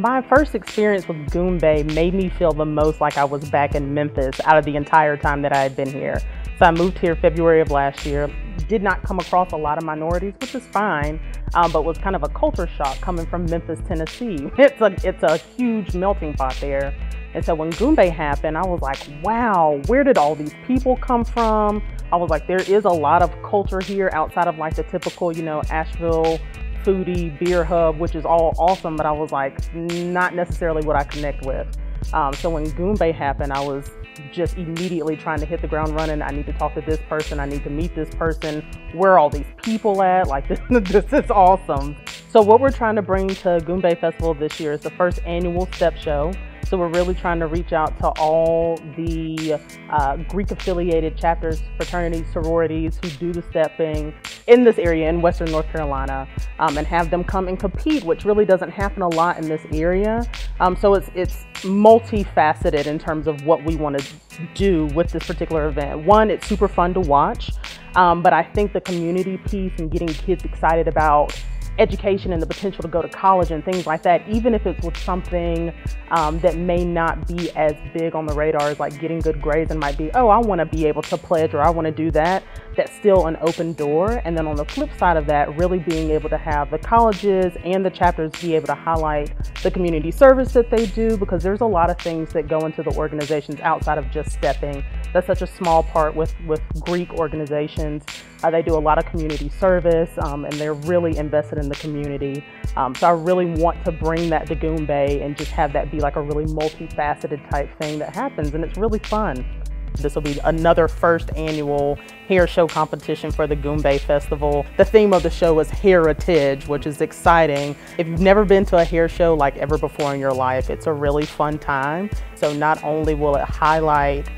My first experience with Goombay made me feel the most like I was back in Memphis out of the entire time that I had been here. So I moved here February of last year, did not come across a lot of minorities, which is fine, um, but was kind of a culture shock coming from Memphis, Tennessee. It's a, it's a huge melting pot there. And so when Goombay happened, I was like, wow, where did all these people come from? I was like, there is a lot of culture here outside of like the typical, you know, Asheville foodie beer hub, which is all awesome, but I was like, not necessarily what I connect with. Um, so when Goombay happened, I was just immediately trying to hit the ground running. I need to talk to this person. I need to meet this person. Where are all these people at? Like this, this is awesome. So what we're trying to bring to Goombay Festival this year is the first annual step show. So we're really trying to reach out to all the uh, Greek affiliated chapters, fraternities, sororities who do the stepping in this area in Western North Carolina um, and have them come and compete, which really doesn't happen a lot in this area. Um, so it's, it's multifaceted in terms of what we want to do with this particular event. One, it's super fun to watch, um, but I think the community piece and getting kids excited about education and the potential to go to college and things like that, even if it's with something um, that may not be as big on the radar as like getting good grades and might be, oh, I want to be able to pledge or I want to do that, that's still an open door. And then on the flip side of that, really being able to have the colleges and the chapters be able to highlight the community service that they do because there's a lot of things that go into the organizations outside of just stepping. That's such a small part with, with Greek organizations. Uh, they do a lot of community service um, and they're really invested in the community. Um, so I really want to bring that to Goombay and just have that be like a really multifaceted type thing that happens and it's really fun. This will be another first annual hair show competition for the Goombay Festival. The theme of the show is heritage, which is exciting. If you've never been to a hair show like ever before in your life, it's a really fun time. So not only will it highlight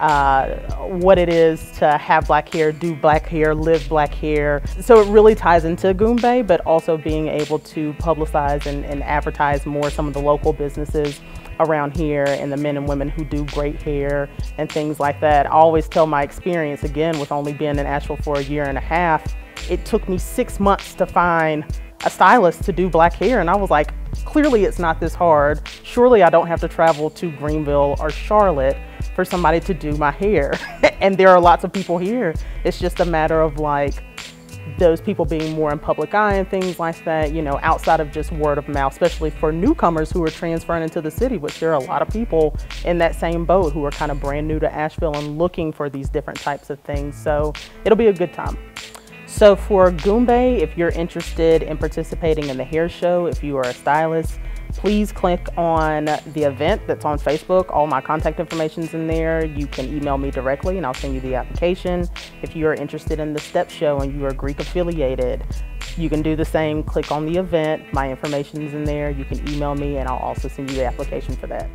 uh, what it is to have black hair, do black hair, live black hair. So it really ties into Goombay, but also being able to publicize and, and advertise more some of the local businesses around here and the men and women who do great hair and things like that. I always tell my experience, again, with only being in Asheville for a year and a half, it took me six months to find a stylist to do black hair. And I was like, clearly it's not this hard. Surely I don't have to travel to Greenville or Charlotte for somebody to do my hair. and there are lots of people here. It's just a matter of like those people being more in public eye and things like that, you know, outside of just word of mouth, especially for newcomers who are transferring into the city, which there are a lot of people in that same boat who are kind of brand new to Asheville and looking for these different types of things. So it'll be a good time. So for Goombay, if you're interested in participating in the hair show, if you are a stylist, please click on the event that's on Facebook. All my contact information is in there. You can email me directly and I'll send you the application. If you are interested in the STEP show and you are Greek affiliated, you can do the same. Click on the event. My information is in there. You can email me and I'll also send you the application for that.